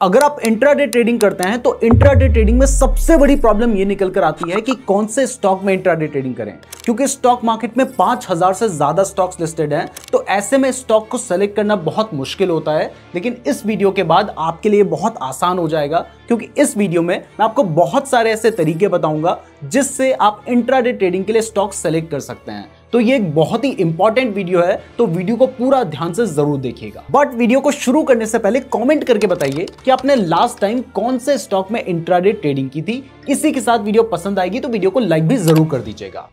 अगर आप intraday trading करते हैं तो इंट्राडे ट्रेडिंग में सबसे बड़ी प्रॉब्लम ये निकल कर आती है कि कौन से स्टॉक में इंट्राडे ट्रेडिंग करें। क्योंकि स्टॉक मार्केट में 5000 से ज़्यादा स्टॉक्स लिस्टेड हैं तो ऐसे में स्टॉक को सेलेक्ट करना बहुत मुश्किल होता है। लेकिन इस वीडियो के बाद आपके लिए बहुत आसान हो जाएगा, क्योंकि इस वीडियो में मैं आपको बहुत सारे ऐसे तरीके बताऊँगा जिससे आप इंट्राडे ट्रेडिंग के लिए स्टॉक सेलेक्ट कर सकते हैं। तो ये एक बहुत ही इंपॉर्टेंट वीडियो है तो वीडियो को पूरा ध्यान से ज़रूर देखिएगा। बट वीडियो को शुरू करने से पहले कमेंट करके बताइए कि आपने लास्ट टाइम कौन से स्टॉक में इंट्राडे ट्रेडिंग की थी। इसी के साथ वीडियो पसंद आएगी तो वीडियो को लाइक भी ज़रूर कर दीजिएगा।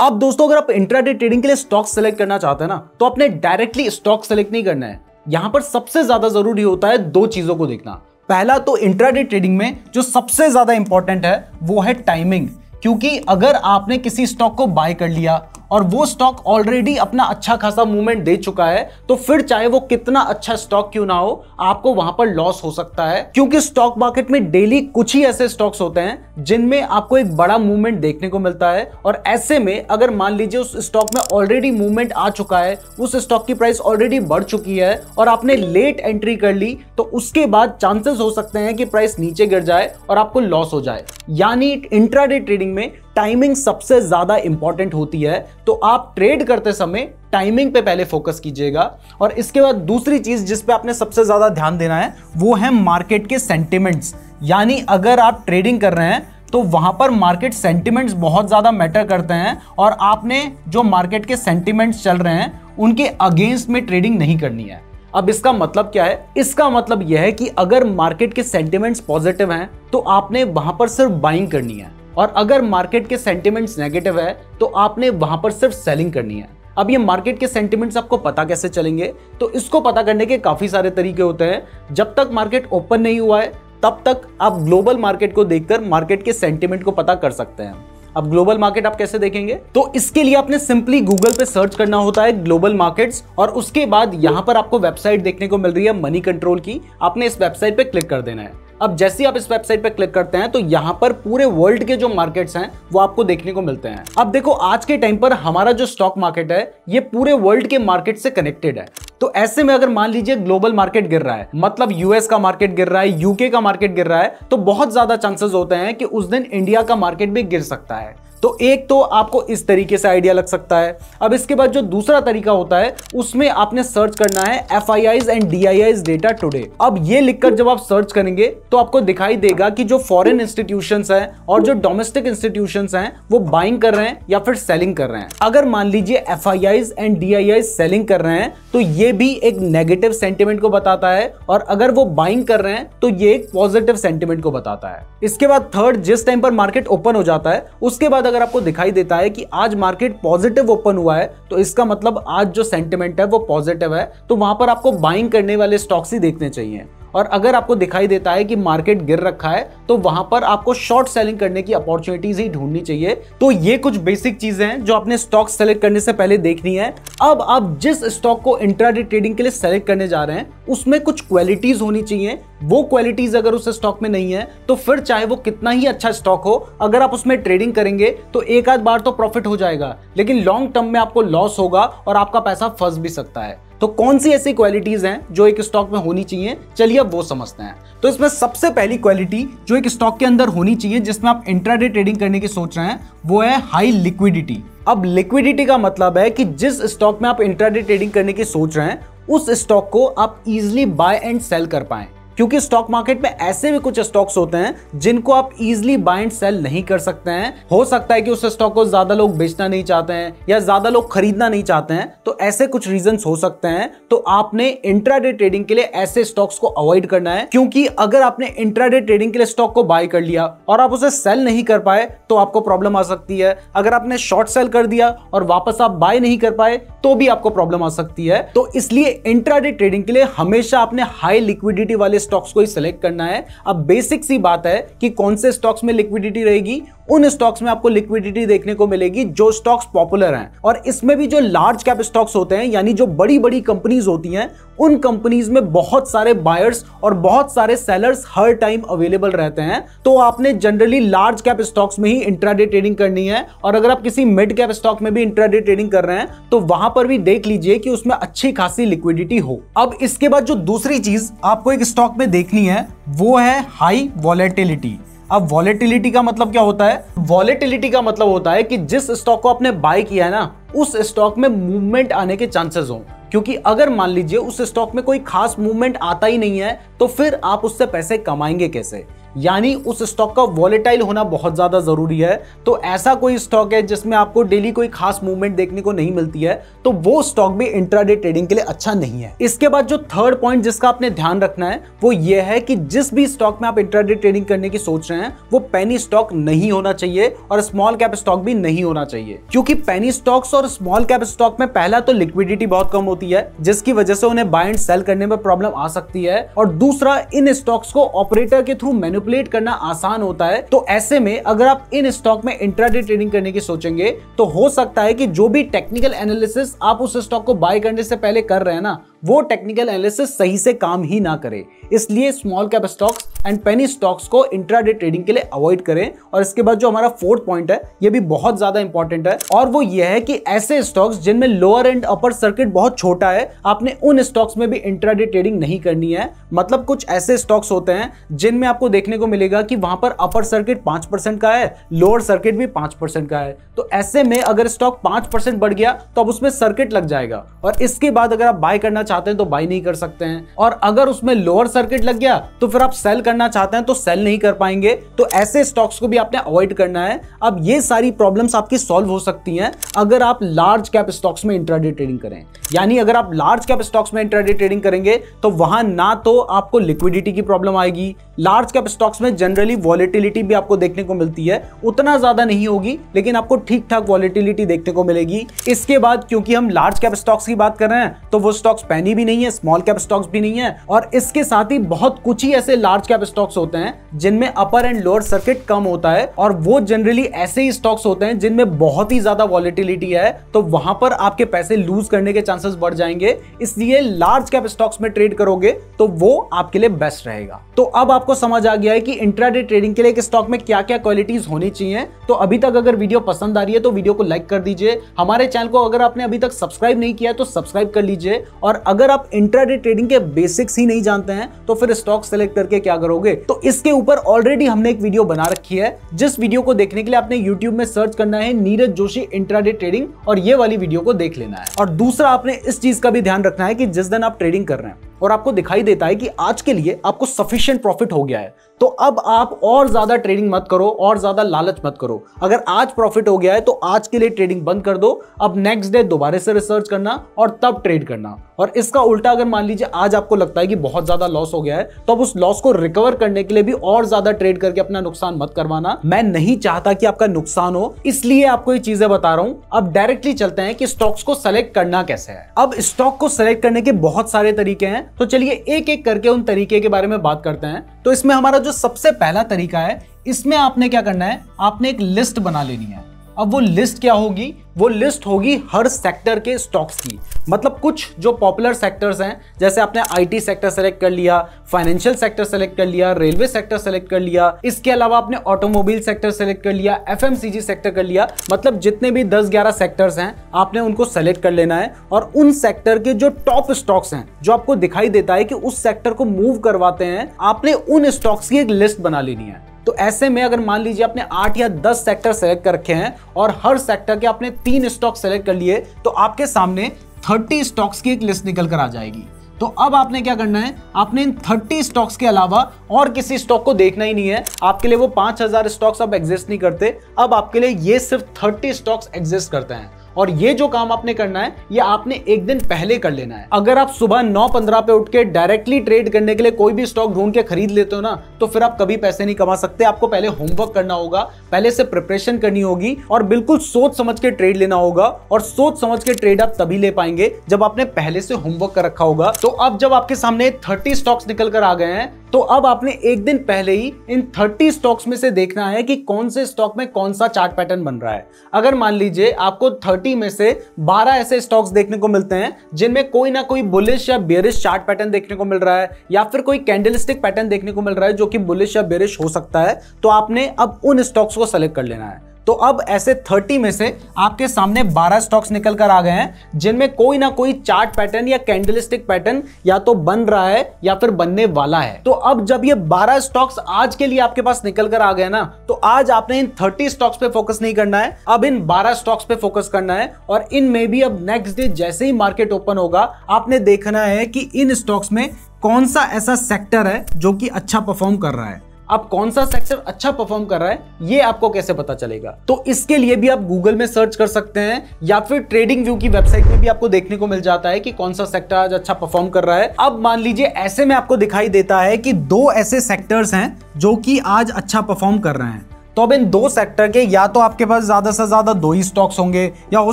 अब दोस्तों, अगर आप इंट्राडे ट्रेडिंग के लिए स्टॉक सेलेक्ट करना चाहते हैं ना तो आपने डायरेक्टली स्टॉक सेलेक्ट नहीं करना है। यहाँ पर सबसे ज़्यादा ज़रूरी होता है दो चीज़ों को देखना। पहला तो इंट्राडे ट्रेडिंग में जो सबसे ज़्यादा इंपॉर्टेंट है, वो है टाइमिंग क्योंकि अगर आपने किसी स्टॉक को बाय कर लिया और वो स्टॉक ऑलरेडी अपना अच्छा खासा मूवमेंट दे चुका है तो फिर चाहे वो कितना अच्छा स्टॉक क्यों ना हो, आपको वहाँ पर लॉस हो सकता है। क्योंकि स्टॉक मार्केट में डेली कुछ ही ऐसे स्टॉक्स होते हैं, जिनमें आपको एक बड़ा मूवमेंट देखने को मिलता है। और ऐसे में अगर मान लीजिए उस स्टॉक में ऑलरेडी मूवमेंट आ चुका है, उस स्टॉक की प्राइस ऑलरेडी बढ़ चुकी है और आपने लेट एंट्री कर ली तो उसके बाद चांसेस हो सकते हैं कि प्राइस नीचे गिर जाए और आपको लॉस हो जाए। यानी इंट्राडे ट्रेडिंग में टाइमिंग सबसे ज़्यादा इंपॉर्टेंट होती है तो आप ट्रेड करते समय टाइमिंग पे पहले फोकस कीजिएगा। और इसके बाद दूसरी चीज़ जिस पे आपने सबसे ज़्यादा ध्यान देना है, वो है मार्केट के सेंटिमेंट्स यानी अगर आप ट्रेडिंग कर रहे हैं तो वहाँ पर मार्केट सेंटिमेंट्स बहुत ज़्यादा मैटर करते हैं और आपने जो मार्केट के सेंटिमेंट्स चल रहे हैं, उनके अगेंस्ट में ट्रेडिंग नहीं करनी है। अब इसका मतलब क्या है? इसका मतलब यह है कि अगर मार्केट के सेंटिमेंट्स पॉजिटिव हैं तो आपने वहाँ पर सिर्फ़ बाइंग करनी है। और अगर मार्केट के सेंटिमेंट्स नेगेटिव है तो आपने वहाँ पर सिर्फ़ सेलिंग करनी है। अब ये मार्केट के सेंटिमेंट्स आपको पता कैसे चलेंगे? तो इसको पता करने के काफ़ी सारे तरीके होते हैं। जब तक मार्केट ओपन नहीं हुआ है, तब तक आप ग्लोबल मार्केट को देखकर मार्केट के सेंटिमेंट को पता कर सकते हैं। अब ग्लोबल मार्केट आप कैसे देखेंगे? तो इसके लिए आपने सिंपली गूगल पे सर्च करना होता है ग्लोबल मार्केट्स और उसके बाद यहाँ पर आपको वेबसाइट देखने को मिल रही है मनी कंट्रोल की। आपने इस वेबसाइट पे क्लिक कर देना है। अब जैसे आप इस वेबसाइट पर क्लिक करते हैं तो यहाँ पर पूरे वर्ल्ड के जो मार्केट्स हैं, वो आपको देखने को मिलते हैं। अब देखो, आज के टाइम पर हमारा जो स्टॉक मार्केट है, ये पूरे वर्ल्ड के मार्केट से कनेक्टेड है। तो ऐसे में अगर मान लीजिए ग्लोबल मार्केट गिर रहा है मतलब यूएस का मार्केट गिर रहा है, यूके का मार्केट गिर रहा है तो बहुत ज़्यादा चांसेस होते हैं कि उस दिन इंडिया का मार्केट भी गिर सकता है। तो एक तो आपको इस तरीके से आइडिया लग सकता है। अब इसके बाद जो दूसरा तरीका होता है, उसमें आपने सर्च करना है F I Is and D I Is data today अब ये लिखकर जब आप सर्च करेंगे तो आपको दिखाई देगा कि जो फॉरेन इंस्टीट्यूशन है और जो डोमेस्टिक इंस्टीट्यूशन हैं, वो बाइंग कर रहे हैं या फिर सेलिंग कर रहे हैं। अगर मान लीजिए F I Is and D I Is selling कर रहे हैं तो ये भी एक नेगेटिव सेंटिमेंट को बताता है और अगर वो बाइंग कर रहे हैं तो ये एक पॉजिटिव सेंटिमेंट को बताता है। इसके बाद थर्ड जिस टाइम पर मार्केट ओपन हो जाता है, उसके बाद अगर आपको दिखाई देता है कि आज मार्केट पॉजिटिव ओपन हुआ है तो इसका मतलब आज जो सेंटिमेंट है, वो पॉजिटिव है तो वहाँ पर आपको बाइंग करने वाले स्टॉक्स ही देखने चाहिए। और अगर आपको दिखाई देता है कि मार्केट गिर रखा है तो वहाँ पर आपको शॉर्ट सेलिंग करने की अपॉर्चुनिटीज़ ही ढूंढनी चाहिए। तो ये कुछ बेसिक चीज़ें हैं जो आपने स्टॉक सेलेक्ट करने से पहले देखनी है। अब आप जिस स्टॉक को इंट्राडे ट्रेडिंग के लिए सेलेक्ट करने जा रहे हैं, उसमें कुछ क्वालिटीज होनी चाहिए। वो क्वालिटीज अगर उस स्टॉक में नहीं है तो फिर चाहे वो कितना ही अच्छा स्टॉक हो, अगर आप उसमें ट्रेडिंग करेंगे तो एक आध बार तो प्रॉफिट हो जाएगा। लेकिन लॉन्ग टर्म में आपको लॉस होगा और आपका पैसा फंस भी सकता है। तो कौन सी ऐसी क्वालिटीज हैं जो एक स्टॉक में होनी चाहिए? चलिए अब वो समझते हैं। तो इसमें सबसे पहली क्वालिटी जो एक स्टॉक के अंदर होनी चाहिए, जिसमें आप इंट्राडे ट्रेडिंग करने की सोच रहे हैं, वो है हाई लिक्विडिटी अब लिक्विडिटी का मतलब है कि जिस स्टॉक में आप इंट्राडे ट्रेडिंग करने की सोच रहे हैं, उस स्टॉक को आप इजिली बाय एंड सेल कर पाए। क्योंकि स्टॉक मार्केट में ऐसे भी कुछ स्टॉक्स होते हैं जिनको आप इजिली बाय एंड सेल नहीं कर सकते हैं। हो सकता है कि उस स्टॉक को ज़्यादा लोग बेचना नहीं चाहते हैं या ज़्यादा लोग खरीदना नहीं चाहते हैं तो ऐसे कुछ रीजन हो सकते हैं। तो आपने इंट्राडे ट्रेडिंग के लिए ऐसे स्टॉक्स को अवॉइड करना है, क्योंकि अगर आपने इंट्राडे ट्रेडिंग के लिए स्टॉक को बाय कर लिया और आप उसे सेल नहीं कर पाए तो आपको प्रॉब्लम आ सकती है। अगर आपने शॉर्ट सेल कर दिया और वापस आप बाय नहीं कर पाए तो भी आपको प्रॉब्लम आ सकती है। तो इसलिए इंट्राडे ट्रेडिंग के लिए हमेशा आपने हाई लिक्विडिटी वाले स्टॉक्स को ही सिलेक्ट करना है। अब बेसिक सी बात है कि कौन से स्टॉक्स में लिक्विडिटी रहेगी उन स्टॉक्स में आपको लिक्विडिटी देखने को मिलेगी जो स्टॉक्स पॉपुलर हैं। और इसमें भी जो लार्ज कैप स्टॉक्स होते हैं, यानी जो बड़ी बड़ी कंपनीज़ होती हैं, उन कंपनीज़ में बहुत सारे बायर्स और बहुत सारे सेलर्स हर टाइम अवेलेबल रहते हैं। तो आपने जनरली लार्ज कैप स्टॉक्स में ही इंट्राडे ट्रेडिंग करनी है। और अगर आप किसी मिड कैप स्टॉक में भी इंट्राडे ट्रेडिंग कर रहे हैं तो वहाँ पर भी देख लीजिए कि उसमें अच्छी खासी लिक्विडिटी हो। अब इसके बाद जो दूसरी चीज़ आपको एक स्टॉक में देखनी है, वो है हाई वॉलेटिलिटी अब वॉलेटिलिटी का मतलब क्या होता है? वॉलेटिलिटी का मतलब होता है कि जिस स्टॉक को आपने बाय किया है ना, उस स्टॉक में मूवमेंट आने के चांसेस हो। क्योंकि अगर मान लीजिए उस स्टॉक में कोई खास मूवमेंट आता ही नहीं है तो फिर आप उससे पैसे कमाएँगे कैसे? यानी उस स्टॉक का वॉलेटाइल होना बहुत ज़्यादा ज़रूरी है। तो ऐसा कोई स्टॉक है जिसमें आपको डेली कोई खास मूवमेंट देखने को नहीं मिलती है तो वो स्टॉक भी इंट्राडे ट्रेडिंग के लिए अच्छा नहीं है। इसके बाद जो थर्ड पॉइंट जिसका आपने ध्यान रखना है, वो ये है कि जिस भी स्टॉक में आप इंट्राडे ट्रेडिंग करने की सोच रहे हैं, वो पेनी स्टॉक नहीं होना चाहिए और स्मॉल कैप स्टॉक भी नहीं होना चाहिए। क्योंकि पेनी स्टॉक्स और स्मॉल कैप स्टॉक में पहला तो लिक्विडिटी बहुत कम होती है, जिसकी वजह से उन्हें बाय एंड सेल करने में प्रॉब्लम आ सकती है, और दूसरा इन स्टॉक्स को ऑपरेटर के थ्रू मैनिपुलेट करना आसान होता है तो ऐसे में अगर आप इन स्टॉक में इंट्राडे ट्रेडिंग करने की सोचेंगे तो हो सकता है कि जो भी टेक्निकल एनालिसिस आप उस स्टॉक को बाय करने से पहले कर रहे हैं ना वो टेक्निकल एनालिसिस सही से काम ही ना करे। इसलिए small cap stocks and penny stocks को इंट्राडे ट्रेडिंग के लिए अवॉइड करें। और इसके बाद जो हमारा फोर्थ पॉइंट है, ये भी बहुत ज़्यादा इंपॉर्टेंट है। और वो ये है कि ऐसे स्टॉक्स जिनमें लोअर एंड अपर सर्किट बहुत छोटा है, आपने उन स्टॉक्स में भी इंट्राडे ट्रेडिंग नहीं करनी है। मतलब कुछ ऐसे स्टॉक्स होते हैं जिनमें आपको देखने को मिलेगा कि वहाँ पर अपर सर्किट पाँच परसेंट का है लोअर सर्किट भी पाँच परसेंट का है। तो ऐसे में अगर स्टॉक पाँच परसेंट बढ़ गया तो अब उसमें सर्किट लग जाएगा। और इसके बाद अगर आप बाय करना चाहते हैं तो बाई नहीं कर सकते हैं। और अगर उसमें लोअर सर्किट लग गया तो फिर आप सेल करना चाहते हैं तो सेल नहीं कर पाएँगे। तो ऐसे स्टॉक्स को भी आपने अवॉइड करना है। अब ये सारी प्रॉब्लम्स आपकी सॉल्व हो सकती हैं अगर आप लार्ज कैप स्टॉक्स में इंट्राडे ट्रेडिंग करें। यानी अगर आप लार्ज कैप स्टॉक्स में इंट्राडे ट्रेडिंग करेंगे तो वहाँ ना तो आपको लिक्विडिटी की प्रॉब्लम आएगी। लार्ज कैप स्टॉक्स में जनरली वॉलिटिलिटी भी आपको देखने को मिलती है। उतना ज़्यादा नहीं होगी, लेकिन आपको ठीक ठाक वॉलिटिलिटी देखने को मिलेगी। इसके बाद क्योंकि हम लार्ज कैप स्टॉक्स की बात कर रहे हैं तो वो स्टॉक्स पैनी भी नहीं है स्मॉल कैप स्टॉक्स भी नहीं है और इसके साथ ही बहुत कुछ ही ऐसे लार्ज कैप स्टॉक्स होते हैं जिनमें अपर एंड लोअर सर्किट कम होता है और वो जनरली ऐसे ही स्टॉक्स होते हैं जिनमें बहुत ही ज़्यादा वॉलिटिलिटी है तो वहाँ पर आपके पैसे लूज करने के चांसेस बढ़ जाएँगे। इसलिए लार्ज कैप स्टॉक्स में ट्रेड करोगे तो वो आपके लिए बेस्ट रहेगा। तो अब आपको समझ आ गया है कि इंट्राडे ट्रेडिंग के लिए स्टॉक में क्या क्या क्वालिटीज होनी चाहिए। तो अभी तक अगर वीडियो पसंद आ रही है तो वीडियो को लाइक कर दीजिए। हमारे चैनल को अगर आपने अभी तक सब्सक्राइब नहीं किया तो सब्सक्राइब कर लीजिए और अगर आप इंट्राडे ट्रेडिंग के बेसिक्स ही नहीं जानते हैं तो फिर स्टॉक सेलेक्ट करके क्या करोगे? तो इसके ऊपर ऑलरेडी हमने एक वीडियो बना रखी है। जिस वीडियो को देखने के लिए आपने यूट्यूब में सर्च करना है, नीरज जोशी इंट्राडे ट्रेडिंग और ये वाली वीडियो को देख लेना है। और दूसरा आपने इस चीज़ का भी ध्यान रखना है कि जिस दिन आप ट्रेडिंग कर रहे हैं और आपको दिखाई देता है कि आज के लिए आपको सफिशियंट प्रॉफिट हो गया है। तो अब आप और ज़्यादा ट्रेडिंग मत करो और ज़्यादा लालच मत करो। अगर आज प्रॉफिट हो गया है तो आज के लिए ट्रेडिंग बंद कर दो। अब नेक्स्ट डे दोबारा से रिसर्च करना और तब ट्रेड करना। और इसका उल्टा अगर मान लीजिए आज आपको लगता है कि बहुत ज़्यादा लॉस हो गया है तो अब उस लॉस को रिकवर करने के लिए भी और ज़्यादा ट्रेड करके अपना नुकसान मत करवाना। मैं नहीं चाहता कि आपका नुकसान हो, इसलिए आपको ये चीज़ें बता रहा हूँ। अब डायरेक्टली चलते हैं कि स्टॉक्स को सेलेक्ट करना कैसे है। अब स्टॉक को सेलेक्ट करने के बहुत सारे तरीके हैं। तो चलिए एक एक करके उन तरीके के बारे में बात करते हैं। तो इसमें हमारा जो सबसे पहला तरीका है, इसमें आपने क्या करना है? आपने एक लिस्ट बना लेनी है। अब वो लिस्ट क्या होगी? वो लिस्ट होगी हर सेक्टर के स्टॉक्स की। मतलब कुछ जो पॉपुलर सेक्टर्स हैं, जैसे आपने आईटी सेक्टर सेलेक्ट कर लिया फाइनेंशियल सेक्टर सेलेक्ट कर लिया रेलवे सेक्टर सेलेक्ट कर लिया, इसके अलावा आपने ऑटोमोबाइल सेक्टर सेलेक्ट कर लिया एफएमसीजी सेक्टर कर लिया। मतलब जितने भी 10-11 सेक्टर्स हैं, आपने उनको सेलेक्ट कर लेना है। और उन सेक्टर के जो टॉप स्टॉक्स हैं, जो आपको दिखाई देता है कि उस सेक्टर को मूव करवाते हैं, आपने उन स्टॉक्स की एक लिस्ट बना लेनी है। तो ऐसे में अगर मान लीजिए आपने आठ या दस सेक्टर सेलेक्ट कर रखे हैं और हर सेक्टर के आपने तीन स्टॉक सेलेक्ट कर लिए तो आपके सामने थर्टी स्टॉक्स की एक लिस्ट निकल कर आ जाएगी। तो अब आपने क्या करना है? आपने इन 30 स्टॉक्स के अलावा और किसी स्टॉक को देखना ही नहीं है। आपके लिए वो 5000 स्टॉक्स अब एग्जिस्ट नहीं करते। अब आपके लिए ये सिर्फ़ 30 स्टॉक्स एग्जिस्ट करते हैं। और ये जो काम आपने करना है, ये आपने एक दिन पहले कर लेना है। अगर आप सुबह नौ पंद्रह पे उठ के डायरेक्टली ट्रेड करने के लिए कोई भी स्टॉक ढूंढ के खरीद लेते हो ना तो फिर आप कभी पैसे नहीं कमा सकते। आपको पहले होमवर्क करना होगा, पहले से प्रिपरेशन करनी होगी और बिल्कुल सोच समझ के ट्रेड लेना होगा और सोच समझ के ट्रेड आप तभी ले पाएँगे जब आपने पहले से होमवर्क कर रखा होगा। तो अब जब आपके सामने थर्टी स्टॉक्स निकल कर आ गए हैं तो अब आपने एक दिन पहले ही इन 30 स्टॉक्स में से देखना है कि कौन से स्टॉक में कौन सा चार्ट पैटर्न बन रहा है। अगर मान लीजिए आपको 30 में से 12 ऐसे स्टॉक्स देखने को मिलते हैं, जिनमें कोई ना कोई बुलिश या बेरिश चार्ट पैटर्न देखने को मिल रहा है, या फिर कोई कैंडलस्टिक पैटर्न देखने को मिल रहा है, जो कि बुलिश या बेरिश हो सकता है तो आपने अब उन स्टॉक्स को सेलेक्ट कर लेना है। तो अब ऐसे 30 में से आपके सामने 12 स्टॉक्स निकल कर आ गए हैं, जिनमें कोई ना कोई चार्ट पैटर्न या कैंडलिस्टिक पैटर्न या तो बन रहा है या फिर बनने वाला है। तो अब जब ये 12 स्टॉक्स आज के लिए आपके पास निकल कर आ गए ना तो आज आपने इन 30 स्टॉक्स पे फोकस नहीं करना है। अब इन 12 स्टॉक्स पे फोकस करना है और इनमें भी अब नेक्स्ट डे जैसे ही मार्केट ओपन होगा, आपने देखना है कि इन स्टॉक्स में कौन सा ऐसा सेक्टर है जो कि अच्छा परफॉर्म कर रहा है। अब कौन सा सेक्टर अच्छा परफॉर्म कर रहा है, ये आपको कैसे पता चलेगा? तो इसके लिए भी आप गूगल में सर्च कर सकते हैं, या फिर ट्रेडिंग व्यू की वेबसाइट में भी आपको देखने को मिल जाता है कि कौन सा सेक्टर आज अच्छा परफॉर्म कर रहा है। अब मान लीजिए, ऐसे में आपको दिखाई देता है कि दो ऐसे सेक्टर्स हैं जो कि आज अच्छा परफॉर्म कर रहे हैं। तो अब इन दो सेक्टर के या तो आपके पास ज़्यादा से ज़्यादा दो ही स्टॉक्स होंगे, या हो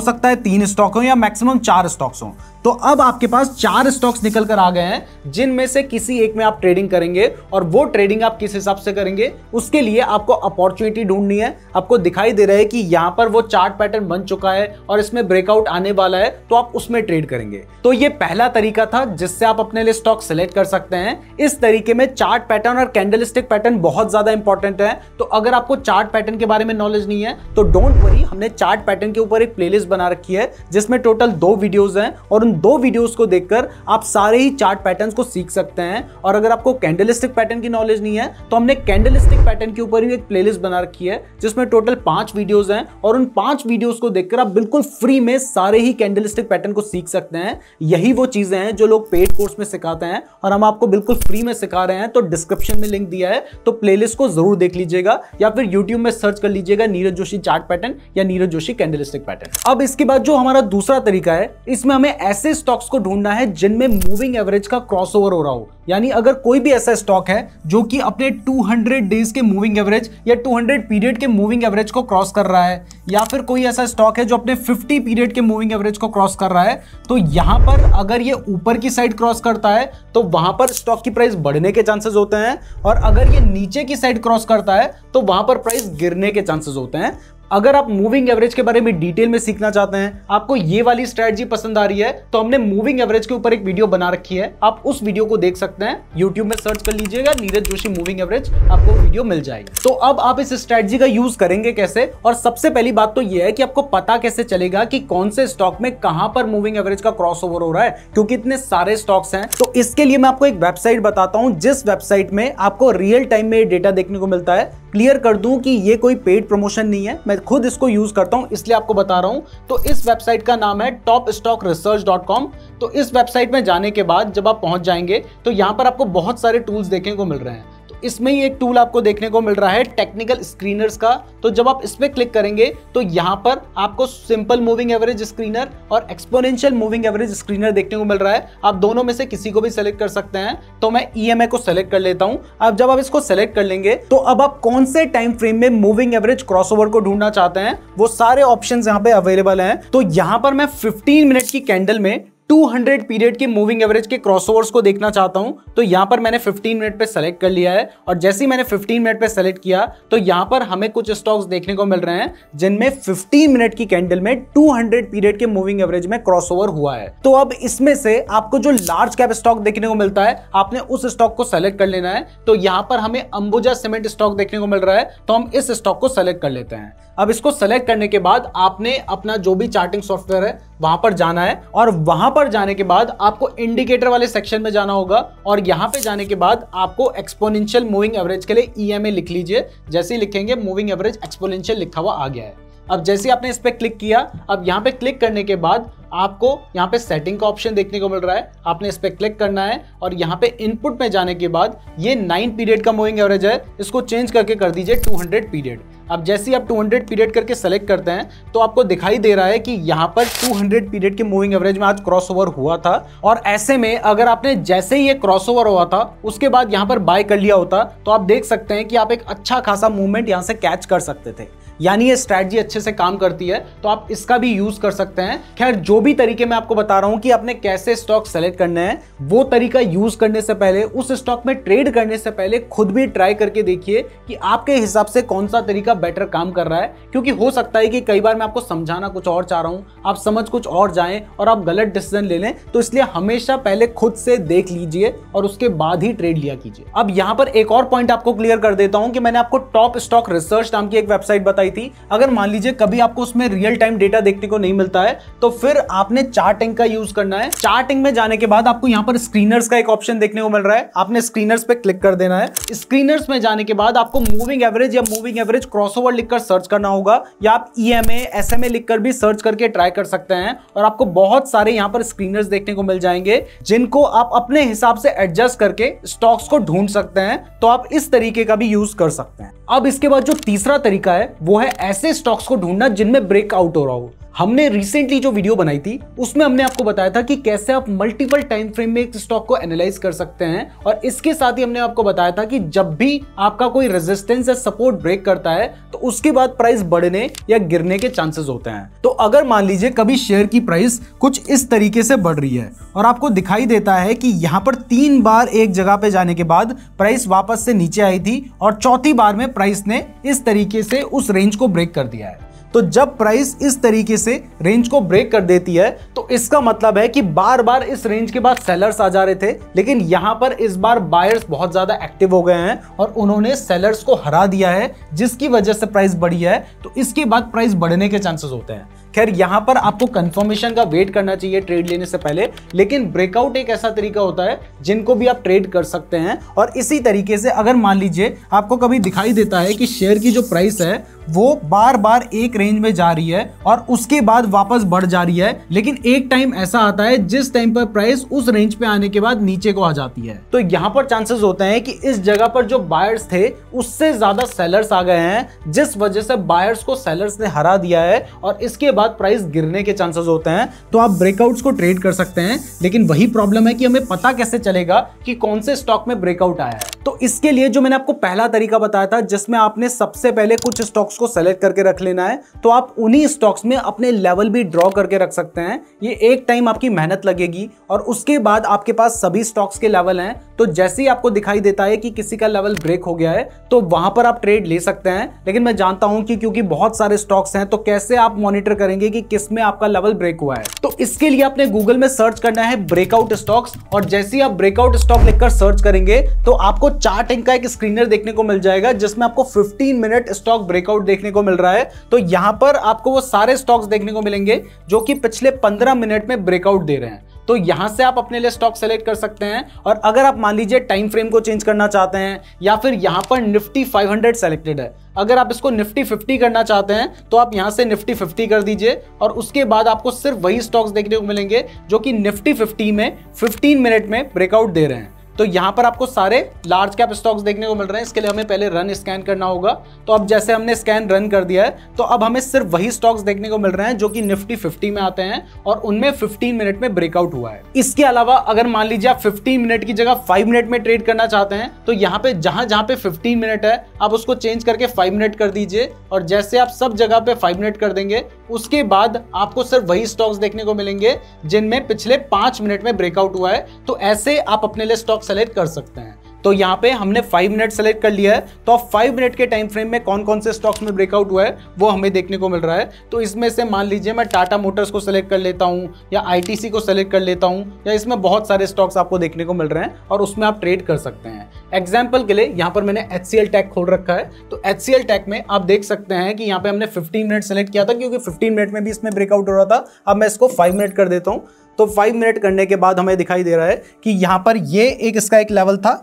सकता है तीन स्टॉक हो या मैक्सिमम चार स्टॉक्स हो। तो अब आपके पास चार स्टॉक्स निकल कर आ गए हैं, जिनमें से किसी एक में आप ट्रेडिंग करेंगे और वो ट्रेडिंग आप किस हिसाब से करेंगे, उसके लिए आपको अपॉर्चुनिटी ढूंढनी है। आपको दिखाई दे रहा है कि यहाँ पर वो चार्ट पैटर्न बन चुका है और इसमें ब्रेकआउट आने वाला है तो आप उसमें ट्रेड करेंगे। तो ये पहला तरीका था जिससे आप अपने लिए स्टॉक सेलेक्ट कर सकते हैं। इस तरीके में चार्ट पैटर्न और कैंडलस्टिक पैटर्न बहुत ज़्यादा इंपॉर्टेंट है। तो अगर आपको चार्ट पैटर्न के बारे में नॉलेज नहीं है तो डोंट वरी, हमने चार्ट पैटर्न के ऊपर एक प्लेलिस्ट बना रखी है, जिसमें टोटल दो वीडियोज़ हैं और उन दो वीडियोस को देखकर आप सारे ही चार्ट पैटर्न्स को सीख सकते हैं। और अगर आपको कैंडलिस्टिक पैटर्न की नॉलेज नहीं है तो हमने कैंडलिस्टिक पैटर्न के ऊपर भी एक प्लेलिस्ट बना रखी है, जिसमें टोटल पाँच वीडियोस हैं। और उन पाँच वीडियोस को देखकर आप बिल्कुल फ्री में सारे ही कैंडलिस्टिक पैटर्न को सीख सकते हैं। यही वो चीज़ें हैं जो लोग पेड कोर्स में सिखाते हैं। और हम आपको बिल्कुल फ्री में सिखा रहे हैं तो डिस्क्रिप्शन में लिंक दिया है। तो प्लेलिस्ट को ज़रूर देख लीजिएगा, या फिर यूट्यूब में सर्च कर लीजिएगा नीरज जोशी चार्ट पैटर्न या नीरज जोशी कैंडलिस्टिक पैटर्न अब इसके बाद जो हमारा दूसरा तरीका है, इसमें हमें ऐसे स्टॉक्स को ढूंढना है जिनमें मूविंग एवरेज का क्रॉसओवर हो रहा हो। यानी अगर कोई भी ऐसा स्टॉक है जो कि अपने 200 डेज़ के मूविंग एवरेज या 200 पीरियड के मूविंग एवरेज को क्रॉस कर रहा है, या फिर कोई ऐसा स्टॉक है जो अपने 50 पीरियड के मूविंग एवरेज को क्रॉस कर रहा है तो यहाँ पर अगर ये ऊपर की साइड क्रॉस करता है तो वहाँ पर स्टॉक की प्राइस बढ़ने के चांसेस होते हैं, और अगर ये नीचे की साइड क्रॉस करता है तो वहाँ पर प्राइस गिरने के चांसेस होते हैं। अगर आप मूविंग एवरेज के बारे में डिटेल में सीखना चाहते हैं, आपको ये वाली स्ट्रेटजी पसंद आ रही है तो हमने मूविंग एवरेज के ऊपर एक वीडियो बना रखी है। आप उस वीडियो को देख सकते हैं। यूट्यूब में सर्च कर लीजिएगा, नीरज जोशी मूविंग एवरेज आपको वीडियो मिल जाएगी। तो अब आप इस स्ट्रेटजी का यूज़ करेंगे कैसे? और सबसे पहली बात तो यह है कि आपको पता कैसे चलेगा कि कौन से स्टॉक में कहाँ पर मूविंग एवरेज का क्रॉस हो रहा है, क्योंकि इतने सारे स्टॉक्स हैं। तो इसके लिए मैं आपको एक वेबसाइट बताता हूँ, जिस वेबसाइट में आपको रियल टाइम में डेटा देखने को मिलता है। क्लियर कर दूँ कि ये कोई पेड प्रमोशन नहीं है, मैं खुद इसको यूज़ करता हूँ, इसलिए आपको बता रहा हूँ। तो इस वेबसाइट का नाम है top stock research dot com तो इस वेबसाइट में जाने के बाद जब आप पहुँच जाएँगे तो यहाँ पर आपको बहुत सारे टूल्स देखने को मिल रहे हैं। इसमें ही एक टूल आपको देखने को मिल रहा है टेक्निकल स्क्रीनर्स का। तो जब आप इस पर क्लिक करेंगे तो यहाँ पर आपको सिंपल मूविंग एवरेज स्क्रीनर और एक्सपोनेंशियल मूविंग एवरेज स्क्रीनर देखने को मिल रहा है। आप दोनों में से किसी को भी सेलेक्ट कर सकते हैं। तो मैं ई e को सेलेक्ट कर लेता हूँ। अब जब आप इसको सेलेक्ट कर लेंगे तो अब आप कौन से टाइम फ्रेम में मूविंग एवरेज क्रॉसओवर को ढूंढना चाहते हैं, वो सारे ऑप्शन यहाँ पे अवेलेबल हैं। तो यहाँ पर मैं 15 मिनट की कैंडल में 200 पीरियड के मूविंग एवरेज के क्रॉसओवर्स को देखना चाहता हूँ तो यहाँ पर मैंने 15 मिनट पे सेलेक्ट कर लिया है। और जैसे ही मैंने 15 मिनट पे सेलेक्ट किया तो यहाँ पर हमें कुछ स्टॉक्स देखने को मिल रहे हैं, जिनमें 15 मिनट की कैंडल में 200 पीरियड के मूविंग एवरेज में क्रॉसओवर हुआ है। तो अब इसमें से आपको जो लार्ज कैप स्टॉक देखने को मिलता है, आपने उस स्टॉक को सेलेक्ट कर लेना है। तो यहाँ पर हमें अंबुजा सीमेंट स्टॉक देखने को मिल रहा है तो हम इस स्टॉक को सेलेक्ट कर लेते हैं। अब इसको सेलेक्ट करने के बाद आपने अपना जो भी चार्टिंग सॉफ्टवेयर है, वहाँ पर जाना है और वहाँ पर जाने के बाद आपको इंडिकेटर वाले सेक्शन में जाना होगा और यहाँ पे जाने के बाद आपको एक्सपोनेंशियल मूविंग एवरेज के लिए ईएमए लिख लीजिए। जैसे ही लिखेंगे मूविंग एवरेज एक्सपोनेंशियल लिखा हुआ आ गया है। अब जैसे आपने इस पर क्लिक किया, अब यहाँ पे क्लिक करने के बाद आपको यहाँ पे सेटिंग का ऑप्शन देखने को मिल रहा है। आपने इस पर क्लिक करना है और यहाँ पे इनपुट में जाने के बाद ये नाइन पीरियड का मूविंग एवरेज है। इसको चेंज करके कर दीजिए 200 पीरियड अब जैसे ही आप 200 पीरियड करके सेलेक्ट करते हैं तो आपको दिखाई दे रहा है कि यहाँ पर 200 पीरियड के मूविंग एवरेज में आज क्रॉस ओवर हुआ था। और ऐसे में अगर आपने जैसे ही ये क्रॉस ओवर हुआ था, उसके बाद यहाँ पर बाय कर लिया होता तो आप देख सकते हैं कि आप एक अच्छा खासा मूवमेंट यहाँ से कैच कर सकते थे। यानी ये स्ट्रैटेजी अच्छे से काम करती है तो आप इसका भी यूज़ कर सकते हैं। खैर, जो भी तरीके मैं आपको बता रहा हूँ कि आपने कैसे स्टॉक सेलेक्ट करने हैं, वो तरीका यूज़ करने से पहले, उस स्टॉक में ट्रेड करने से पहले खुद भी ट्राई करके देखिए कि आपके हिसाब से कौन सा तरीका बेटर काम कर रहा है। क्योंकि हो सकता है कि कई बार मैं आपको समझाना कुछ और चाह रहा हूँ, आप समझ कुछ और जाएँ और आप गलत डिसीज़न ले लें तो इसलिए हमेशा पहले खुद से देख लीजिए और उसके बाद ही ट्रेड लिया कीजिए। अब यहाँ पर एक और पॉइंट आपको क्लियर कर देता हूँ कि मैंने आपको टॉप स्टॉक रिसर्च नाम की एक वेबसाइट बताई थी। अगर मान लीजिए कभी आपको उसमें रियल टाइम डेटा देखने को नहीं मिलता है तो फिर आपने चार्टिंग का यूज़ करना है। चार्टिंग में जाने के बाद आपको यहाँ पर स्क्रीनर्स का एक ऑप्शन देखने को मिल रहा है। आपने स्क्रीनर्स पे क्लिक कर देना है। स्क्रीनर्स में जाने के बाद आपको मूविंग एवरेज या मूविंग एवरेज क्रॉसओवर लिखकर सर्च करना होगा। या आप E M S M A लिखकर भी सर्च करके ट्राई कर सकते हैं। और आपको बहुत सारे यहाँ पर स्क्रीनर्स देखने को मिल जाएँगे, जिनको आप अपने हिसाब से एडजस्ट करके स्टॉक्स को ढूंढ सकते हैं। तो आप इस तरीके का भी यूज़ कर सकते हैं। अब इसके बाद जो तीसरा तरीका है, वो है ऐसे स्टॉक्स को ढूंढना जिनमें ब्रेकआउट हो रहा हो। हमने रिसेंटली जो वीडियो बनाई थी, उसमें हमने आपको बताया था कि कैसे आप मल्टीपल टाइम फ्रेम में एक स्टॉक को एनालाइज कर सकते हैं और इसके साथ ही हमने आपको बताया था कि जब भी आपका कोई रेजिस्टेंस या सपोर्ट ब्रेक करता है तो उसके बाद प्राइस बढ़ने या गिरने के चांसेस होते हैं। तो अगर मान लीजिए कभी शेयर की प्राइस कुछ इस तरीके से बढ़ रही है और आपको दिखाई देता है कि यहाँ पर तीन बार एक जगह पे जाने के बाद प्राइस वापस से नीचे आई थी और चौथी बार में प्राइस ने इस तरीके से उस रेंज को ब्रेक कर दिया है। तो जब प्राइस इस तरीके से रेंज को ब्रेक कर देती है तो इसका मतलब है कि बार बार इस रेंज के बाद सेलर्स आ जा रहे थे, लेकिन यहाँ पर इस बार बायर्स बहुत ज़्यादा एक्टिव हो गए हैं और उन्होंने सेलर्स को हरा दिया है, जिसकी वजह से प्राइस बढ़ी है तो इसके बाद प्राइस बढ़ने के चांसेस होते हैं। खैर, यहाँ पर आपको कंफर्मेशन का वेट करना चाहिए ट्रेड लेने से पहले, लेकिन ब्रेकआउट एक ऐसा तरीका होता है जिनको भी आप ट्रेड कर सकते हैं। और इसी तरीके से अगर मान लीजिए, आपको कभी दिखाई देता है कि शेयर की जो प्राइस है, वो बार बार एक रेंज में जा रही है और उसके बाद वापस बढ़ जा रही है, लेकिन एक टाइम ऐसा आता है जिस टाइम पर प्राइस उस रेंज पे आने के बाद नीचे को आ जाती है। तो यहाँ पर चांसेस होते हैं कि इस जगह पर जो बायर्स थे, उससे ज़्यादा सेलर्स आ गए हैं, जिस वजह से बायर्स को सेलर्स ने हरा दिया है और इसके बाद प्राइस गिरने के चांसेस होते हैं तो आप ब्रेकआउट्स को ट्रेड कर सकते हैं, लेकिन वही प्रॉब्लम है कि हमें पता कैसे चलेगा कि कौन से स्टॉक में ब्रेकआउट आया है। तो इसके लिए जो मैंने आपको पहला तरीका बताया था, जिसमें आपने सबसे पहले कुछ स्टॉक्स को सेलेक्ट करके रख लेना है तो आप उन्हीं स्टॉक्स में अपने लेवल भी ड्रॉ करके रख सकते हैं। ये एक टाइम आपकी मेहनत लगेगी और उसके बाद आपके पास सभी स्टॉक्स के लेवल हैं। तो जैसे ही आपको दिखाई देता है कि किसी का लेवल ब्रेक हो गया है तो वहाँ पर आप ट्रेड ले सकते हैं। लेकिन मैं जानता हूँ कि क्योंकि बहुत सारे स्टॉक्स हैं तो कैसे आप मॉनिटर करेंगे कि किसमें आपका लेवल ब्रेक हुआ है? तो इसके लिए आपने गूगल में सर्च करना है ब्रेकआउट स्टॉक्स और जैसे ही आप ब्रेकआउट स्टॉक लिखकर सर्च करेंगे तो आपको चार्टिंग का एक स्क्रीनर देखने को मिल जाएगा, जिसमें आपको 15 मिनट स्टॉक ब्रेकआउट देखने को मिल रहा है। तो यहाँ पर आपको वो सारे स्टॉक्स देखने को मिलेंगे, जो कि पिछले 15 मिनट में ब्रेकआउट दे रहे हैं। तो यहाँ से आप अपने लिए स्टॉक सेलेक्ट कर सकते हैं, और अगर आप मान लीजिए टाइम फ्रेम को चेंज करना चाहते हैं, या फिर यहाँ पर निफ्टी 500 सेलेक्टेड है। अगर आप इसको निफ्टी 50 करना चाहते हैं तो आप यहाँ से निफ्टी 50 कर दीजिए, और उसके बाद आपको सिर्फ़ वही स्टॉक्स देखने को मिलेंगे, जो कि निफ्टी 50 में 15 मिनट में ब्रेकआउट दे रहे हैं। तो यहाँ पर आपको सारे लार्ज कैप स्टॉक्स देखने को मिल रहे हैं। इसके लिए हमें पहले रन स्कैन करना होगा। तो अब जैसे हमने स्कैन रन कर दिया है तो अब हमें सिर्फ़ वही स्टॉक्स देखने को मिल रहे हैं जो कि निफ्टी 50 में आते हैं और उनमें 15 मिनट में ब्रेकआउट हुआ है। इसके अलावा अगर मान लीजिए आप 15 मिनट की जगह फाइव मिनट में ट्रेड करना चाहते हैं तो यहाँ पे जहाँ जहाँ पे 15 मिनट है, आप उसको चेंज करके फाइव मिनट कर दीजिए और जैसे आप सब जगह पे फाइव मिनट कर देंगे, उसके बाद आपको सिर्फ़ वही स्टॉक्स देखने को मिलेंगे जिनमें पिछले पाँच मिनट में ब्रेकआउट हुआ है। तो ऐसे आप अपने लिए स्टॉक सेलेक्ट कर सकते हैं। तो यहाँ पे हमने फाइव मिनट सेलेक्ट कर लिया है। तो अब फाइव मिनट के टाइम फ्रेम में कौन कौन से स्टॉक्स में ब्रेकआउट हुआ है, वो हमें देखने को मिल रहा है। तो इसमें से मान लीजिए मैं टाटा मोटर्स को सेलेक्ट कर लेता हूँ, या आईटीसी को सेलेक्ट कर लेता हूँ, या इसमें बहुत सारे स्टॉक्स आपको देखने को मिल रहे हैं, और उसमें आप ट्रेड कर सकते हैं। एग्ज़ाम्पल के लिए यहाँ पर मैंने एच सी खोल रखा है। तो एच सी में आप देख सकते हैं कि यहाँ पे हमने फिफ्टीन मिनट सेलेक्ट किया था, क्योंकि फिफ्टीन मिनट में भी इसमें ब्रेकआउट हो रहा था। अब मैं इसको फाइव मिनट कर देता हूँ। तो फाइव मिनट करने के बाद हमें दिखाई दे रहा है कि यहाँ पर ये एक इसका एक लेवल था।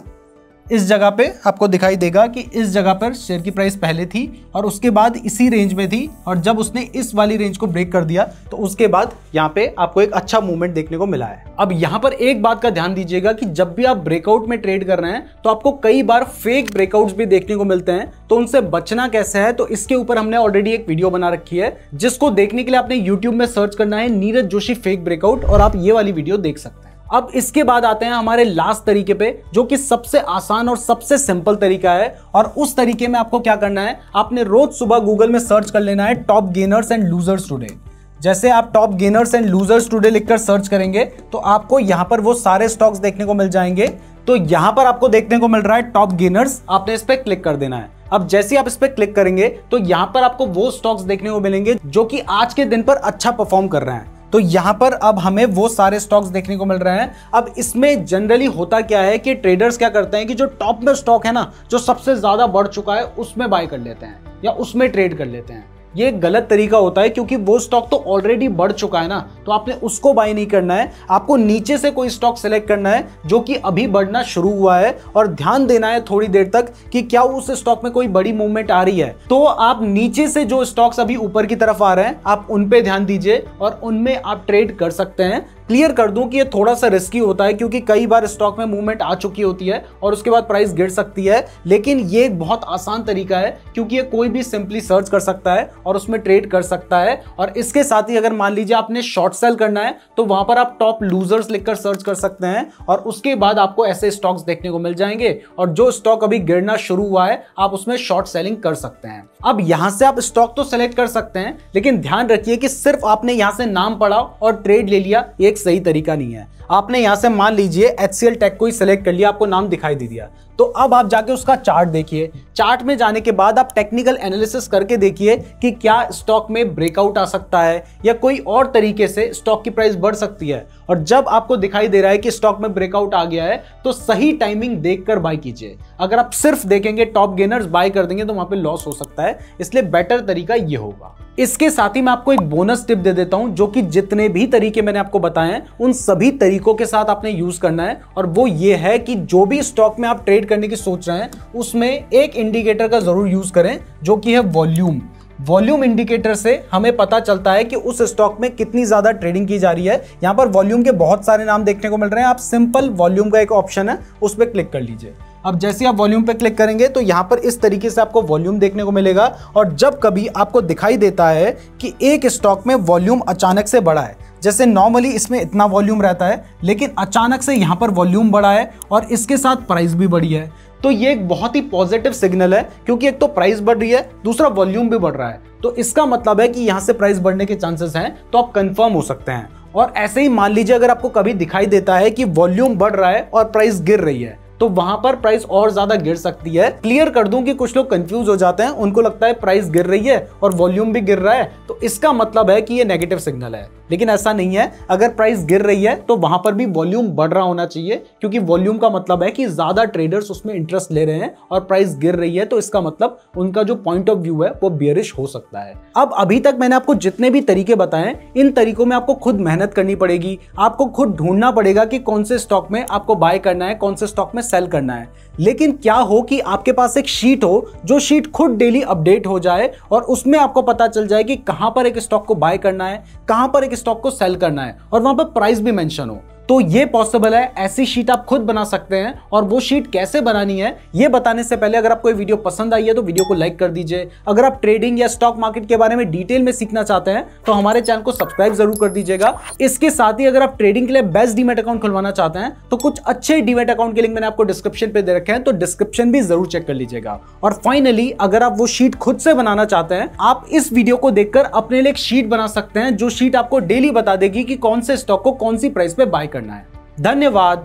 इस जगह पे आपको दिखाई देगा कि इस जगह पर शेयर की प्राइस पहले थी और उसके बाद इसी रेंज में थी और जब उसने इस वाली रेंज को ब्रेक कर दिया तो उसके बाद यहाँ पे आपको एक अच्छा मूवमेंट देखने को मिला है। अब यहाँ पर एक बात का ध्यान दीजिएगा कि जब भी आप ब्रेकआउट में ट्रेड कर रहे हैं तो आपको कई बार फेक ब्रेकआउट्स भी देखने को मिलते हैं। तो उनसे बचना कैसे है? तो इसके ऊपर हमने ऑलरेडी एक वीडियो बना रखी है, जिसको देखने के लिए आपने यूट्यूब में सर्च करना है नीरज जोशी फेक ब्रेकआउट और आप ये वाली वीडियो देख सकते हैं। अब इसके बाद आते हैं हमारे लास्ट तरीके पे, जो कि सबसे आसान और सबसे सिंपल तरीका है। और उस तरीके में आपको क्या करना है, आपने रोज सुबह गूगल में सर्च कर लेना है top gainers and losers today जैसे आप top gainers and losers today लिखकर सर्च करेंगे तो आपको यहाँ पर वो सारे स्टॉक्स देखने को मिल जाएँगे। तो यहाँ पर आपको देखने को मिल रहा है टॉप गेनर्स आपने इस पर क्लिक कर देना है। अब जैसे आप इस पर क्लिक करेंगे तो यहाँ पर आपको वो स्टॉक्स देखने को मिलेंगे, जो कि आज के दिन पर अच्छा परफॉर्म कर रहे हैं। तो यहाँ पर अब हमें वो सारे स्टॉक्स देखने को मिल रहे हैं। अब इसमें जनरली होता क्या है कि ट्रेडर्स क्या करते हैं कि जो टॉप में स्टॉक है ना, जो सबसे ज़्यादा बढ़ चुका है, उसमें बाय कर लेते हैं या उसमें ट्रेड कर लेते हैं। ये गलत तरीका होता है, क्योंकि वो स्टॉक तो ऑलरेडी बढ़ चुका है ना। तो आपने उसको बाय नहीं करना है। आपको नीचे से कोई स्टॉक सेलेक्ट करना है, जो कि अभी बढ़ना शुरू हुआ है। और ध्यान देना है थोड़ी देर तक कि क्या उस स्टॉक में कोई बड़ी मूवमेंट आ रही है। तो आप नीचे से जो स्टॉक्स अभी ऊपर की तरफ़ आ रहे हैं, आप उन पे ध्यान दीजिए और उनमें आप ट्रेड कर सकते हैं। क्लियर कर दूँ कि ये थोड़ा सा रिस्की होता है, क्योंकि कई बार स्टॉक में मूवमेंट आ चुकी होती है और उसके बाद प्राइस गिर सकती है, लेकिन ये बहुत आसान तरीका है, क्योंकि ये कोई भी सिंपली सर्च कर सकता है और उसमें ट्रेड कर सकता है। और इसके साथ ही अगर मान लीजिए आपने शॉर्ट सेल करना है तो वहाँ पर आप टॉप लूजर्स लिखकर सर्च कर सकते हैं और उसके बाद आपको ऐसे स्टॉक्स देखने को मिल जाएँगे और जो स्टॉक अभी गिरना शुरू हुआ है, आप उसमें शॉर्ट सेलिंग कर सकते हैं। अब यहाँ से आप स्टॉक तो सेलेक्ट कर सकते हैं, लेकिन ध्यान रखिए कि सिर्फ़ आपने यहाँ से नाम पढ़ा और ट्रेड ले लिया एक सही तरीका नहीं है। आपने यहाँ से मान लीजिए एच सी टेक को ही सिलेक्ट कर लिया, आपको नाम दिखाई दे दिया। तो अब आप जाके उसका चार्ट देखिए। चार्ट में जाने के बाद आप टेक्निकल एनालिसिस करके देखिए कि क्या स्टॉक में ब्रेकआउट आ सकता है या कोई और तरीके से स्टॉक की प्राइस बढ़ सकती है। और जब आपको दिखाई दे रहा है कि स्टॉक में ब्रेकआउट आ गया है तो सही टाइमिंग देखकर बाय कीजिए। अगर आप सिर्फ़ देखेंगे टॉप गेनर्स बाय कर देंगे तो वहाँ पे लॉस हो सकता है। इसलिए बेटर तरीका ये होगा। इसके साथ ही मैं आपको एक बोनस टिप दे देता हूँ, जो कि जितने भी तरीके मैंने आपको बताए हैं, उन सभी तरीकों के साथ आपने यूज़ करना है और वो ये है कि जो भी स्टॉक में आप ट्रेड करने की सोच रहे हैं, उसमें एक इंडिकेटर का ज़रूर यूज़ करें, जो कि है वॉल्यूम वॉल्यूम इंडिकेटर से हमें पता चलता है कि उस स्टॉक में कितनी ज़्यादा ट्रेडिंग की जा रही है। यहाँ पर वॉल्यूम के बहुत सारे नाम देखने को मिल रहे हैं। आप सिंपल वॉल्यूम का एक ऑप्शन है, उस पर क्लिक कर लीजिए। अब जैसे आप वॉल्यूम पे क्लिक करेंगे तो यहाँ पर इस तरीके से आपको वॉल्यूम देखने को मिलेगा। और जब कभी आपको दिखाई देता है कि एक स्टॉक में वॉल्यूम अचानक से बढ़ा है जैसे नॉर्मली इसमें इतना वॉल्यूम रहता है, लेकिन अचानक से यहाँ पर वॉल्यूम बढ़ा है और इसके साथ प्राइस भी बढ़ी है। तो ये एक बहुत ही पॉजिटिव सिग्नल है, क्योंकि एक तो प्राइस बढ़ रही है, दूसरा वॉल्यूम भी बढ़ रहा है। तो इसका मतलब है कि यहाँ से प्राइस बढ़ने के चांसेस हैं तो आप कंफर्म हो सकते हैं। और ऐसे ही मान लीजिए अगर आपको कभी दिखाई देता है कि वॉल्यूम बढ़ रहा है और प्राइस गिर रही है तो वहाँ पर प्राइस और ज़्यादा गिर सकती है। क्लियर कर दूँ कि कुछ लोग कंफ्यूज हो जाते हैं, उनको लगता है प्राइस गिर रही है और वॉल्यूम भी गिर रहा है। तो इसका मतलब है कि ये नेगेटिव सिग्नल है। लेकिन ऐसा नहीं है। अगर प्राइस गिर रही है तो वहाँ पर भी वॉल्यूम बढ़ रहा होना चाहिए, क्योंकि वॉल्यूम का मतलब है कि ज़्यादा ट्रेडर्स उसमें इंटरेस्ट ले रहे हैं और प्राइस गिर रही है तो इसका मतलब उनका जो पॉइंट ऑफ़ व्यू है, वो बियरिश हो सकता है। अब अभी तक मैंने आपको जितने भी तरीके बताए, इन तरीकों में आपको खुद मेहनत करनी पड़ेगी। आपको खुद ढूंढना पड़ेगा कि कौन से स्टॉक में आपको बाय करना है, कौन से स्टॉक में सेल करना है। लेकिन क्या हो कि आपके पास एक शीट हो, जो शीट खुद डेली अपडेट हो जाए और उसमें आपको पता चल जाए कि कहाँ पर एक स्टॉक को बाय करना है, कहाँ पर एक स्टॉक को सेल करना है और वहाँ पर प्राइस भी मेंशन हो। तो ये पॉसिबल है, ऐसी शीट आप खुद बना सकते हैं और वो शीट कैसे बनानी है, ये बताने से पहले अगर आपको वीडियो पसंद आई है तो वीडियो को लाइक कर दीजिए। अगर आप ट्रेडिंग या स्टॉक मार्केट के बारे में डिटेल में सीखना चाहते हैं तो हमारे चैनल को सब्सक्राइब ज़रूर कर दीजिएगा। इसके साथ ही अगर आप ट्रेडिंग के लिए बेस्ट डीमेट अकाउंट खुलवाना चाहते हैं तो कुछ अच्छे डीमेट अकाउंट के लिंक मैंने आपको डिस्क्रिप्शन पर दे रखे हैं तो डिस्क्रिप्शन भी ज़रूर चेक कर लीजिएगा। और फाइनली अगर आप वो शीट खुद से बनाना चाहते हैं, आप इस वीडियो को देखकर अपने लिए एक शीट बना सकते हैं, जो शीट आपको डेली बता देगी कि कौन से स्टॉक को कौन सी प्राइस पे बाय करना है। धन्यवाद।